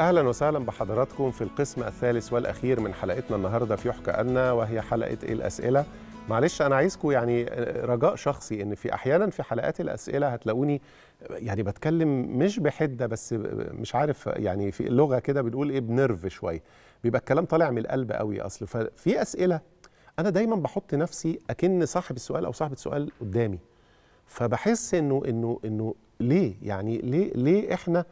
أهلا وسهلا بحضراتكم في القسم الثالث والأخير من حلقتنا النهارده في يحكى أن وهي حلقة إيه الأسئلة. معلش أنا عايزكم يعني رجاء شخصي إن في أحيانا في حلقات الأسئلة هتلاقوني يعني بتكلم مش بحدة بس مش عارف يعني في اللغة كده بنقول إيه بنرف شوية بيبقى الكلام طالع من القلب قوي أصل. ففي أسئلة أنا دايما بحط نفسي أكن صاحب السؤال أو صاحبة السؤال قدامي. فبحس إنه إنه إنه ليه؟ يعني ليه ليه إحنا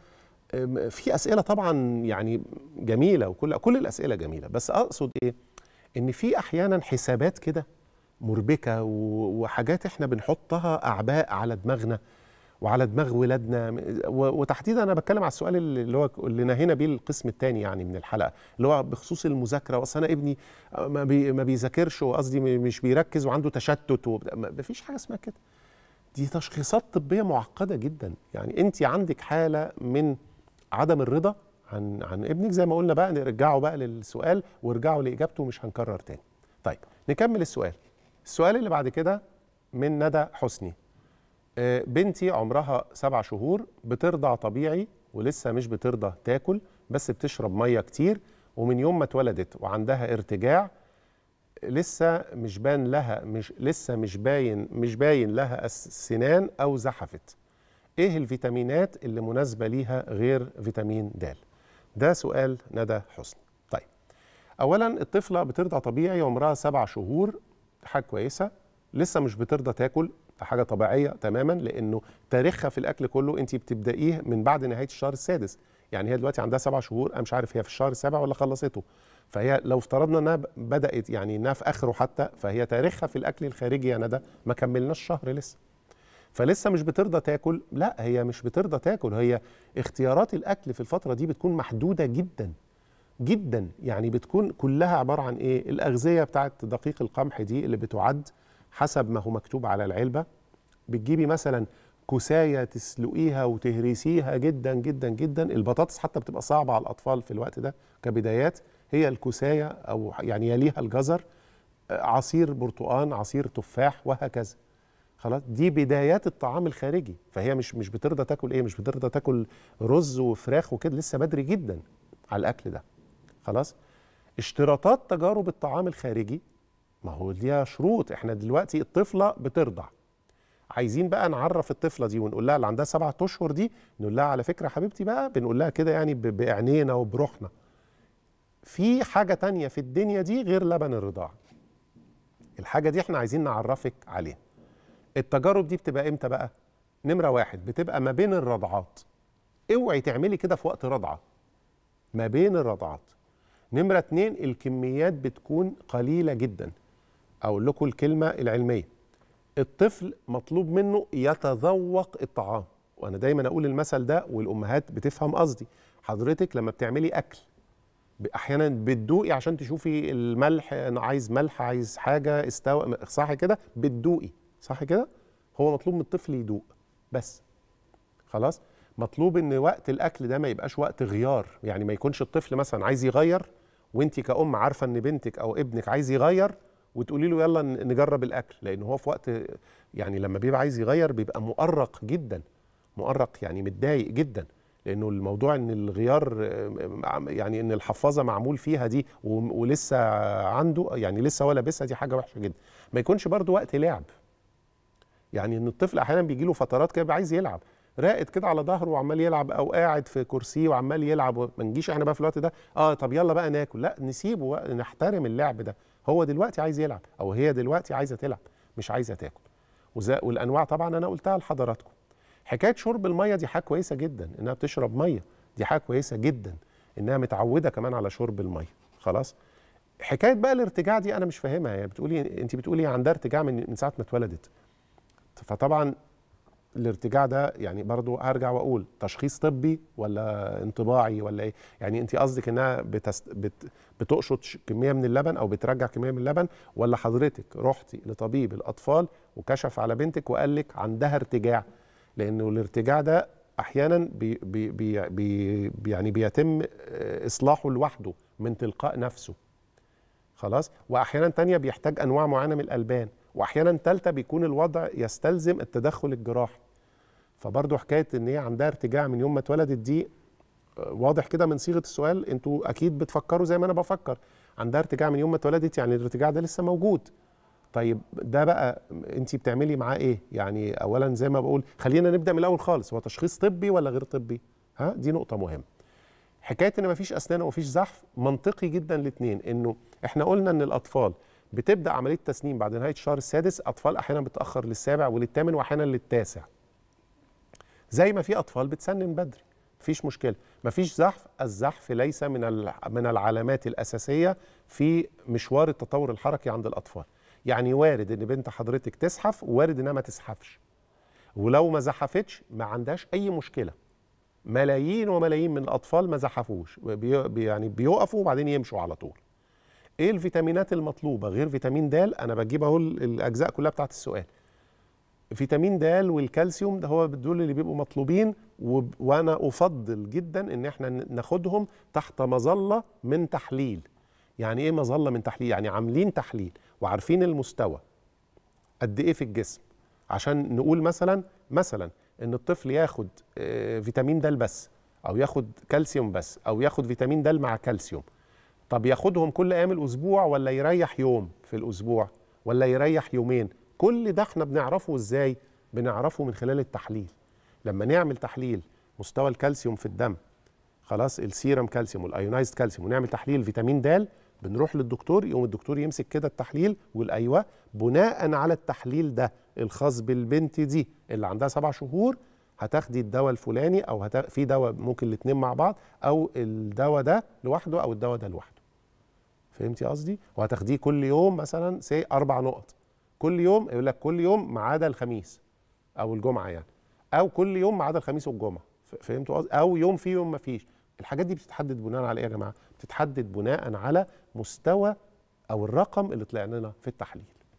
في أسئلة طبعا يعني جميلة وكل كل الأسئلة جميلة بس أقصد إيه؟ إن في أحيانا حسابات كده مربكة وحاجات إحنا بنحطها أعباء على دماغنا وعلى دماغ ولادنا وتحديدا أنا بتكلم على السؤال اللي هو اللي نهينا بيه القسم الثاني يعني من الحلقة اللي هو بخصوص المذاكرة واصل أنا ابني ما, بي ما بيذاكرش وقصدي مش بيركز وعنده تشتت ما فيش حاجة اسمها كده. دي تشخيصات طبية معقدة جدا. يعني أنت عندك حالة من عدم الرضا عن عن ابنك زي ما قلنا بقى نرجعه بقى للسؤال وارجعوا لإجابته مش هنكرر تاني. طيب نكمل السؤال. السؤال اللي بعد كده من ندى حسني. بنتي عمرها سبع شهور بترضع طبيعي ولسه مش بترضى تاكل بس بتشرب مية كتير ومن يوم ما اتولدت وعندها ارتجاع لسه مش بان لها مش لسه مش باين مش باين لها السنان أو زحفت. إيه الفيتامينات اللي مناسبة ليها غير فيتامين د؟ ده سؤال ندى حسني طيب اولا الطفلة بترضع طبيعي عمرها سبع شهور حاجة كويسة. لسه مش بترضى تاكل حاجة طبيعية تماما لأنه تاريخها في الأكل كله انت بتبدأيه من بعد نهاية الشهر السادس. يعني هي دلوقتي عندها سبع شهور أنا مش عارف هي في الشهر السابع ولا خلصته. فهي لو افترضنا إنها بدأت يعني إنها في آخره حتى فهي تاريخها في الأكل الخارجي يا ندى ما كملناش شهر لسه. فلسه مش بترضى تاكل؟ لا هي مش بترضى تاكل. هي اختيارات الأكل في الفترة دي بتكون محدودة جدا جدا. يعني بتكون كلها عبارة عن إيه؟ الأغذية بتاعت دقيق القمح دي اللي بتعد حسب ما هو مكتوب على العلبة. بتجيبي مثلا كوساية تسلقيها وتهرسيها جدا جدا جدا. البطاطس حتى بتبقى صعبة على الأطفال في الوقت ده كبدايات. هي الكوساية أو يعني يليها الجزر عصير برتقان عصير تفاح وهكذا. خلاص؟ دي بدايات الطعام الخارجي. فهي مش مش بترضى تاكل إيه؟ مش بترضى تاكل رز وفراخ وكده لسه بدري جدا على الأكل ده. خلاص؟ اشتراطات تجارب الطعام الخارجي ما هو ليها شروط. إحنا دلوقتي الطفلة بترضع. عايزين بقى نعرف الطفلة دي ونقول لها اللي عندها سبعة أشهر دي نقول لها على فكرة حبيبتي بقى بنقول لها كده يعني بعينينا وبروحنا في حاجة تانية في الدنيا دي غير لبن الرضاعه الحاجة دي إحنا عايزين نعرفك عليها. التجارب دي بتبقى إمتى بقى؟ نمرة واحد بتبقى ما بين الرضعات. اوعي تعملي كده في وقت رضعة. ما بين الرضعات. نمرة اتنين الكميات بتكون قليلة جدا. أقول لكم الكلمة العلمية. الطفل مطلوب منه يتذوق الطعام. وأنا دايما أقول المثل ده والأمهات بتفهم قصدي. حضرتك لما بتعملي أكل أحيانا بتدوقي عشان تشوفي الملح أنا عايز ملح عايز حاجة استوى صح كده؟ بتدوقي. صح كده؟ هو مطلوب من الطفل يدوق بس. خلاص؟ مطلوب إن وقت الأكل ده ما يبقاش وقت غيار. يعني ما يكونش الطفل مثلا عايز يغير وانت كأم عارفة إن بنتك أو ابنك عايز يغير وتقولي له يلا نجرب الأكل. لأن هو في وقت يعني لما بيبقى عايز يغير بيبقى مؤرق جدا. مؤرق يعني متضايق جدا. لأنه الموضوع إن الغيار يعني إن الحفاظة معمول فيها دي ولسه عنده يعني لسه هو لابسها دي حاجة وحشة جدا. ما يكونش برضو وقت لعب. يعني إن الطفل أحيانا بيجي له فترات كده عايز يلعب. راقد كده على ظهره وعمال يلعب أو قاعد في كرسيه وعمال يلعب ما نجيش إحنا بقى في الوقت ده. آه طب يلا بقى ناكل. لا نسيبه نحترم اللعب ده. هو دلوقتي عايز يلعب أو هي دلوقتي عايزة تلعب مش عايزة تاكل. والأنواع طبعا أنا قلتها لحضراتكم. حكاية شرب المية دي حاجة كويسة جدا إنها بتشرب مية. دي حاجة كويسة جدا إنها متعودة كمان على شرب المية. خلاص؟ حكاية بقى الارتجاع دي أنا مش فاهمها. يعني بتقولي انت بتقولي عندها ارتجاع من ساعة ما اتولدت. فطبعا الارتجاع ده يعني برضو هرجع وأقول تشخيص طبي ولا انطباعي ولا إيه؟ يعني أنت قصدك إنها بتست بت بتقشط كمية من اللبن أو بترجع كمية من اللبن ولا حضرتك رحتي لطبيب الأطفال وكشف على بنتك وقال لك عندها ارتجاع؟ لأنه الارتجاع ده أحيانا بي بي بي بي يعني بيتم إصلاحه لوحده من تلقاء نفسه. خلاص؟ واحيانا تانية بيحتاج أنواع معينة من الألبان. واحيانا ثالثه بيكون الوضع يستلزم التدخل الجراحي. فبرضه حكاية إن هي عندها ارتجاع من يوم ما اتولدت دي واضح كده من صيغة السؤال. أنتوا أكيد بتفكروا زي ما أنا بفكر. عندها ارتجاع من يوم ما اتولدت يعني الارتجاع ده لسه موجود. طيب ده بقى انت بتعملي معاه إيه؟ يعني اولا زي ما بقول خلينا نبدأ من الأول خالص. هو تشخيص طبي ولا غير طبي؟ ها دي نقطة مهمة. حكاية إن مفيش أسنان ومفيش زحف منطقي جدا الاثنين إنه إحنا قلنا إن الأطفال بتبدأ عملية تسنين بعد نهاية الشهر السادس أطفال أحيانا بتاخر للسابع وللثامن وأحيانا للتاسع. زي ما في أطفال بتسنن بدري مفيش مشكلة. مفيش زحف الزحف ليس من من العلامات الأساسية في مشوار التطور الحركي عند الأطفال. يعني وارد إن بنت حضرتك تزحف ووارد إنها ما تزحفش. ولو ما زحفتش ما عندهاش أي مشكلة. ملايين وملايين من الأطفال ما زحفوش. بي يعني بيقفوا وبعدين يمشوا على طول. إيه الفيتامينات المطلوبة؟ غير فيتامين د أنا بجيب أهو الأجزاء كلها بتاعت السؤال. فيتامين د والكالسيوم ده هو دول اللي بيبقوا مطلوبين وأنا أفضل جدا إن إحنا ناخدهم تحت مظلة من تحليل. يعني إيه مظلة من تحليل؟ يعني عاملين تحليل وعارفين المستوى. قد إيه في الجسم؟ عشان نقول مثلا مثلا إن الطفل ياخد فيتامين د بس أو ياخد كالسيوم بس أو ياخد فيتامين د مع كالسيوم. طب ياخدهم كل أيام الأسبوع ولا يريح يوم في الأسبوع ولا يريح يومين؟ كل ده إحنا بنعرفه إزاي؟ بنعرفه من خلال التحليل. لما نعمل تحليل مستوى الكالسيوم في الدم خلاص ال serum calcium وال ionized calcium ونعمل تحليل فيتامين د بنروح للدكتور يقوم الدكتور يمسك كده التحليل ويقول أيوه بناء على التحليل ده الخاص بالبنت دي اللي عندها سبع شهور هتاخدي الدواء الفلاني أو هت... في دواء ممكن الاثنين مع بعض أو الدواء ده لوحده أو الدواء ده لوحده. فهمتي قصدي؟ وهتاخديه كل يوم مثلا سي أربع نقط. كل يوم يقول لك كل يوم ما عدا الخميس أو الجمعة يعني. أو كل يوم ما عدا الخميس والجمعة. فهمتوا قصدي؟ أو يوم في يوم ما فيش. الحاجات دي بتتحدد بناء على إيه يا جماعة؟ بتتحدد بناء على مستوى أو الرقم اللي طلع لنا في التحليل.